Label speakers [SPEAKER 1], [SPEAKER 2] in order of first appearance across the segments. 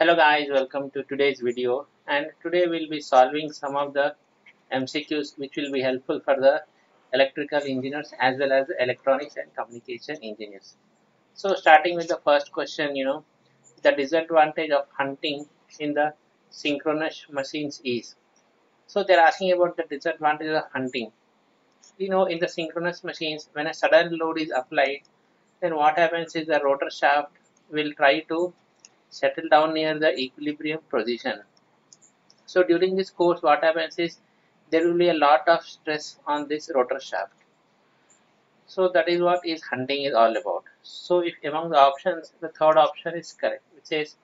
[SPEAKER 1] Hello guys, welcome to today's video and today we'll be solving some of the MCQs which will be helpful for the electrical engineers as well as electronics and communication engineers. So starting with the first question, you know, the disadvantage of hunting in the synchronous machines is. So they're asking about the disadvantage of hunting. You know, in the synchronous machines, when a sudden load is applied, then what happens is the rotor shaft will try to settle down near the equilibrium position. So during this course what happens is there will be a lot of stress on this rotor shaft. So that is what is hunting is all about. So if among the options the third option is correct which says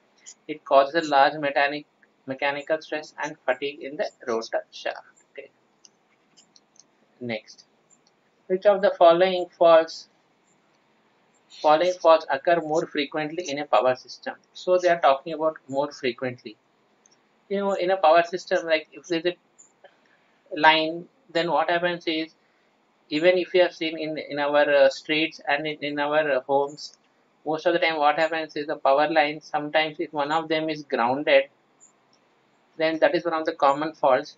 [SPEAKER 1] it causes a large mechanic mechanical stress and fatigue in the rotor shaft. Okay. Next. Which of the following faults following faults occur more frequently in a power system. So they are talking about more frequently. You know, in a power system, like if there's a line, then what happens is, even if you have seen in, in our uh, streets and in, in our uh, homes, most of the time what happens is the power line, sometimes if one of them is grounded, then that is one of the common faults.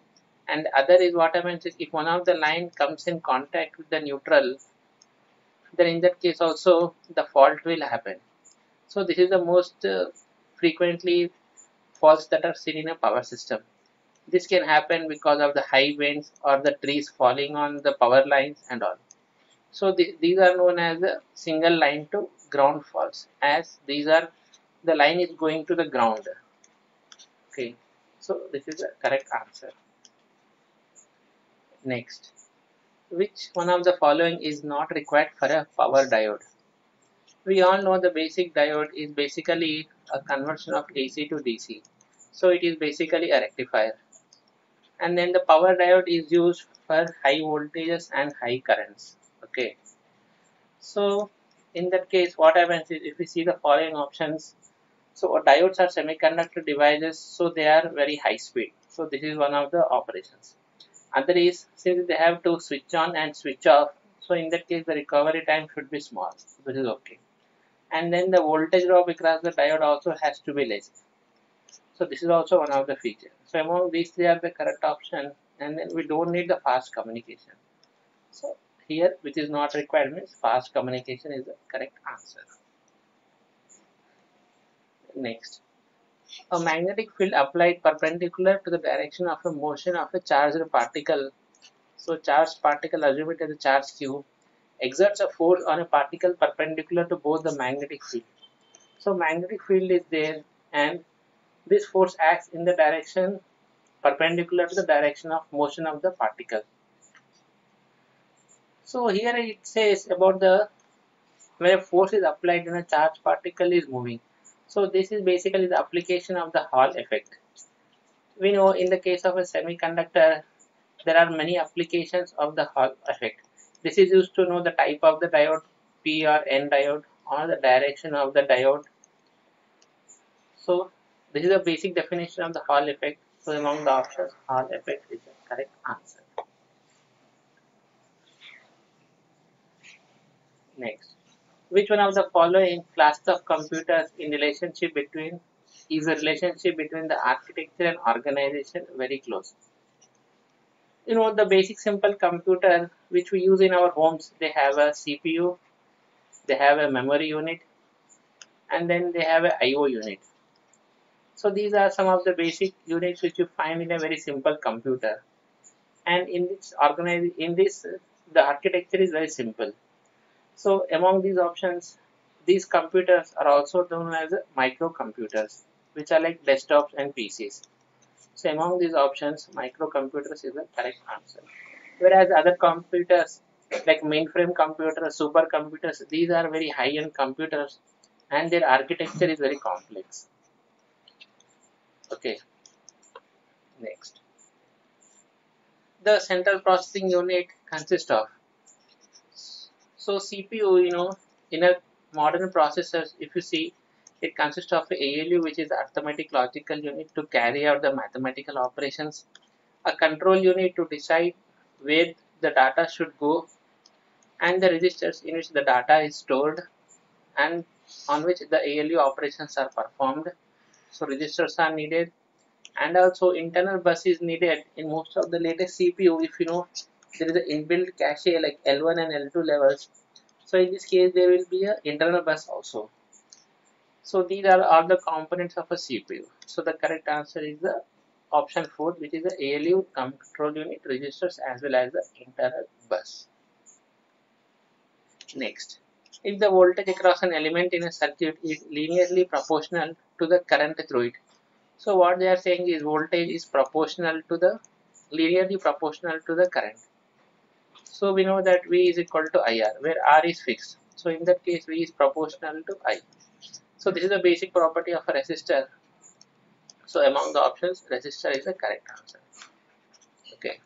[SPEAKER 1] And other is what happens is if one of the line comes in contact with the neutral, then in that case also the fault will happen. So this is the most uh, frequently faults that are seen in a power system. This can happen because of the high winds or the trees falling on the power lines and all. So th these are known as single line to ground faults as these are the line is going to the ground. Okay, so this is the correct answer. Next which one of the following is not required for a power diode? We all know the basic diode is basically a conversion of AC to DC. So it is basically a rectifier. And then the power diode is used for high voltages and high currents. Okay. So in that case what happens is if we see the following options. So diodes are semiconductor devices so they are very high speed. So this is one of the operations other is since they have to switch on and switch off. So in that case the recovery time should be small. Which is okay. And then the voltage drop across the diode also has to be less. So this is also one of the features. So among these three are the correct option and then we don't need the fast communication. So here which is not required means fast communication is the correct answer. Next a magnetic field applied perpendicular to the direction of the motion of a charged particle. So charged particle, assume it as a charge q, exerts a force on a particle perpendicular to both the magnetic field. So magnetic field is there and this force acts in the direction perpendicular to the direction of motion of the particle. So here it says about the where force is applied when a charged particle is moving. So this is basically the application of the Hall effect. We know in the case of a semiconductor, there are many applications of the Hall effect. This is used to know the type of the diode, P or N diode, or the direction of the diode. So this is a basic definition of the Hall effect. So among the options, Hall effect is the correct answer. Next which one of the following class of computers in relationship between is a relationship between the architecture and organization very close? You know the basic simple computer which we use in our homes they have a cpu they have a memory unit and then they have a io unit. So these are some of the basic units which you find in a very simple computer. And in this organize in this the architecture is very simple so among these options, these computers are also known as microcomputers, which are like desktops and PCs. So among these options, microcomputers is the correct answer. Whereas other computers like mainframe computers, supercomputers, these are very high-end computers and their architecture is very complex. Okay, next. The central processing unit consists of so CPU, you know, in a modern processors, if you see, it consists of ALU, which is arithmetic logical unit to carry out the mathematical operations, a control unit to decide where the data should go, and the registers in which the data is stored and on which the ALU operations are performed, So registers are needed. And also internal bus is needed in most of the latest CPU if you know there is an inbuilt cache like L1 and L2 levels. So in this case there will be an internal bus also. So these are all the components of a CPU. So the correct answer is the option 4 which is the ALU control unit registers as well as the internal bus. Next, if the voltage across an element in a circuit is linearly proportional to the current through it. So what they are saying is voltage is proportional to the linearly proportional to the current. So we know that V is equal to IR where R is fixed. So in that case V is proportional to I. So this is the basic property of a resistor. So among the options resistor is the correct answer. Okay.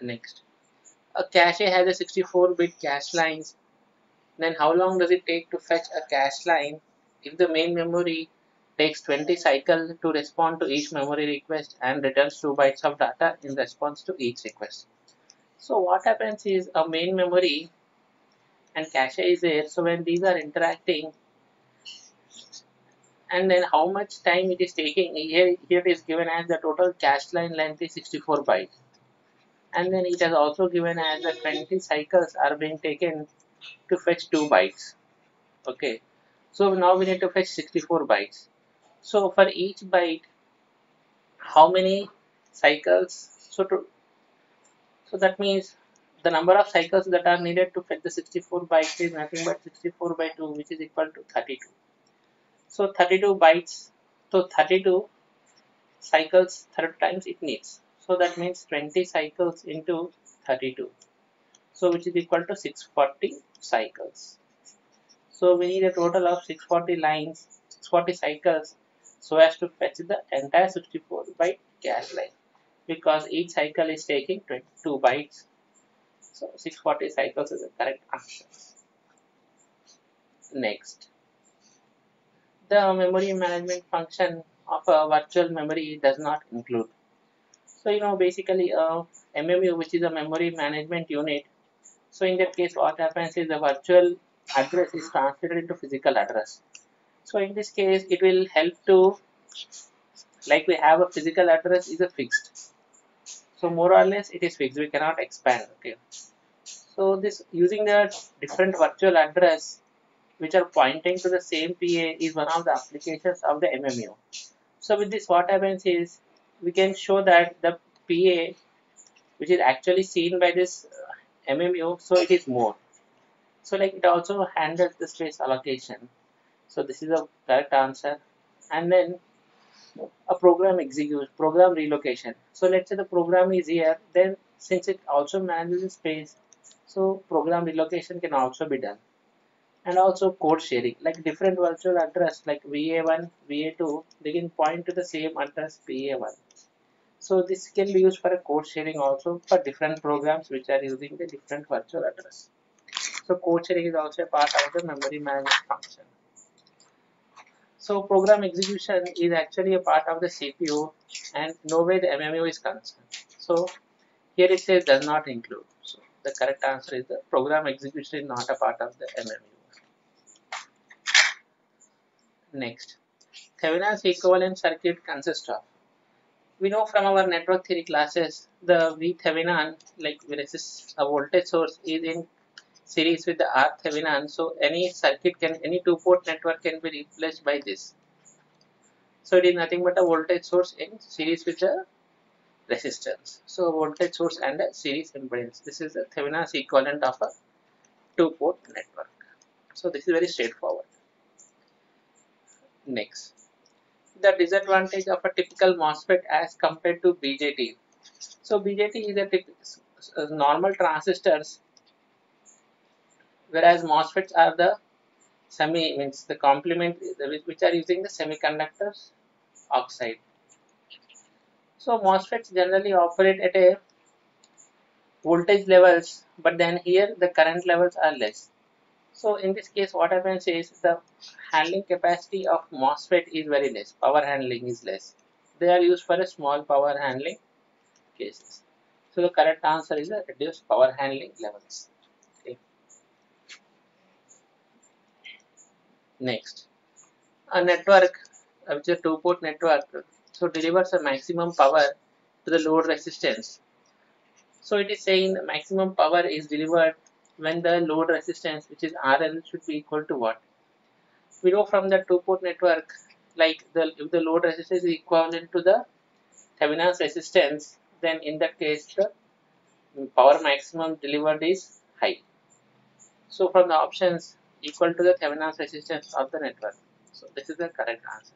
[SPEAKER 1] Next. A cache has a 64 bit cache lines. Then how long does it take to fetch a cache line if the main memory takes 20 cycles to respond to each memory request and returns 2 bytes of data in response to each request. So what happens is a main memory and cache is there. So when these are interacting and then how much time it is taking here, here it is given as the total cache line length is 64 bytes and then it has also given as the 20 cycles are being taken to fetch 2 bytes okay so now we need to fetch 64 bytes so for each byte how many cycles? So to so that means the number of cycles that are needed to fetch the 64 bytes is nothing but 64 by 2 which is equal to 32 so 32 bytes so 32 cycles 30 times it needs. So that means 20 cycles into 32 so which is equal to 640 cycles. So we need a total of 640 lines 640 cycles so as to fetch the entire 64 byte cache line because each cycle is taking 22 bytes. So 640 cycles is the correct answer. Next. The memory management function of a virtual memory does not include. So you know basically uh, MMU which is a memory management unit. So in that case what happens is the virtual address is translated into physical address so in this case it will help to like we have a physical address is a fixed. So more or less it is fixed. We cannot expand okay? So this using the different virtual address which are pointing to the same PA is one of the applications of the MMU so with this what happens is we can show that the PA which is actually seen by this uh, MMU so it is more. So like it also handles the space allocation so this is the correct answer. And then a program executes program relocation. So let's say the program is here then since it also manages the space so program relocation can also be done. And also code sharing like different virtual address like va1 va2 they can point to the same address pa1 so this can be used for a code sharing also for different programs which are using the different virtual address. So code sharing is also a part of the memory management function so program execution is actually a part of the CPU and no way the MMU is concerned. So here it says does not include. So the correct answer is the program execution is not a part of the MMU. Next, Thevenin's equivalent circuit consists of. We know from our network theory classes the V Thevenin like resist a voltage source is in series with the R Thevenin. So any circuit can, any two port network can be replaced by this. So it is nothing but a voltage source in series with the resistance. So voltage source and a series impedance. This is the Thevenin's equivalent of a two port network. So this is very straightforward. Next, the disadvantage of a typical MOSFET as compared to BJT. So BJT is a normal transistors whereas MOSFETs are the semi means the complement which are using the semiconductors oxide. So MOSFETs generally operate at a voltage levels but then here the current levels are less. So in this case what happens is the handling capacity of MOSFET is very less, power handling is less. They are used for a small power handling cases. So the correct answer is the reduced power handling levels. Next, a network which is a two port network so delivers a maximum power to the load resistance. So it is saying the maximum power is delivered when the load resistance which is RL should be equal to what? We know from the two port network like the if the load resistance is equivalent to the Thevenin's resistance then in that case the power maximum delivered is high. So from the options equal to the Thevenin's resistance of the network so this is the correct answer.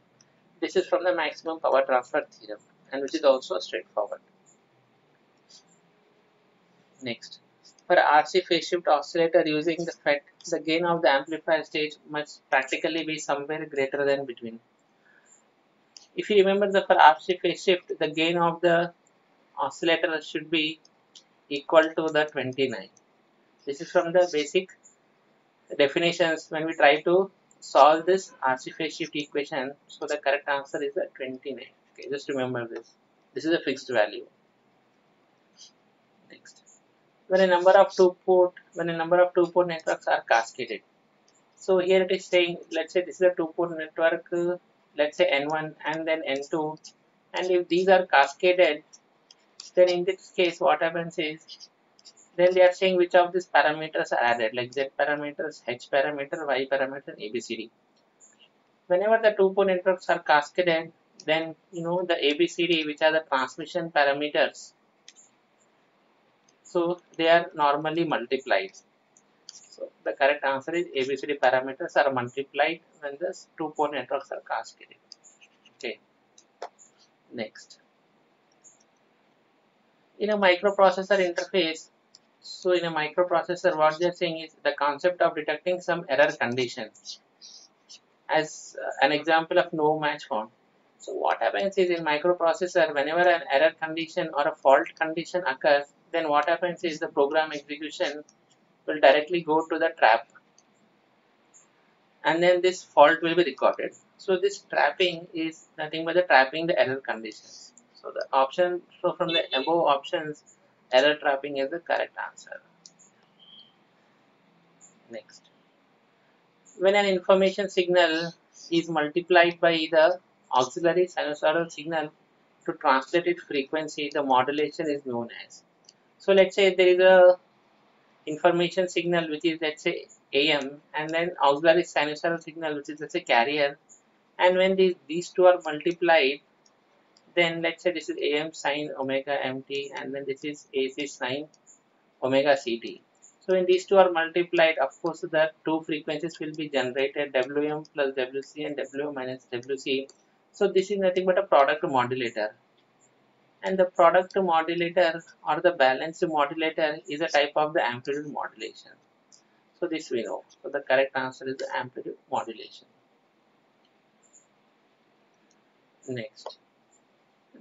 [SPEAKER 1] This is from the maximum power transfer theorem and which is also straightforward. Next, for RC phase shift oscillator using the FET, the gain of the amplifier stage must practically be somewhere greater than between. If you remember the for RC phase shift, the gain of the oscillator should be equal to the 29. This is from the basic definitions when we try to solve this RC phase shift equation. So the correct answer is the 29. Okay, just remember this. This is a fixed value. Next, when a number of two port when a number of two port networks are cascaded. So here it is saying, let's say this is a two port network. Let's say N1 and then N2, and if these are cascaded, then in this case what happens is then they are saying which of these parameters are added like z parameters h parameter y parameter abcd whenever the two port networks are cascaded then you know the abcd which are the transmission parameters so they are normally multiplied. So the correct answer is abcd parameters are multiplied when the two port networks are cascaded. Okay. Next. In a microprocessor interface so in a microprocessor, what they're saying is the concept of detecting some error condition as uh, an example of no match found. So what happens is in microprocessor, whenever an error condition or a fault condition occurs, then what happens is the program execution will directly go to the trap and then this fault will be recorded. So this trapping is nothing but the trapping the error conditions. So the option, so from the above options, error trapping is the correct answer. Next. When an information signal is multiplied by the auxiliary sinusoidal signal to translate its frequency, the modulation is known as. So let's say there is a information signal which is let's say AM and then auxiliary sinusoidal signal which is let's say carrier and when these, these two are multiplied then let's say this is am sine omega mt and then this is ac sine omega ct so when these two are multiplied of course the two frequencies will be generated wm plus wc and wm minus wc so this is nothing but a product modulator. And the product modulator or the balanced modulator is a type of the amplitude modulation. So this we know. So the correct answer is the amplitude modulation. Next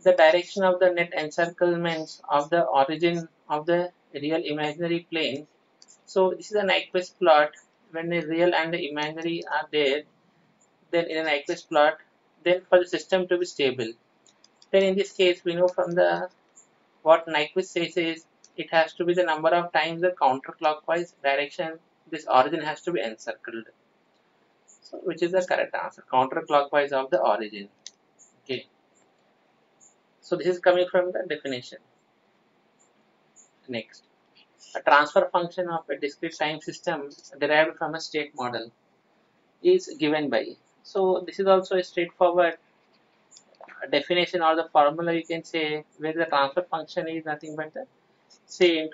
[SPEAKER 1] the direction of the net encirclements of the origin of the real imaginary plane. So this is a Nyquist plot. When the real and the imaginary are there, then in a Nyquist plot, then for the system to be stable. Then in this case, we know from the what Nyquist says is it has to be the number of times the counterclockwise direction this origin has to be encircled. So which is the correct answer, counterclockwise of the origin. Okay. So this is coming from the definition. Next, a transfer function of a discrete time system derived from a state model is given by. So this is also a straightforward definition or the formula you can C where the transfer function is nothing but the say into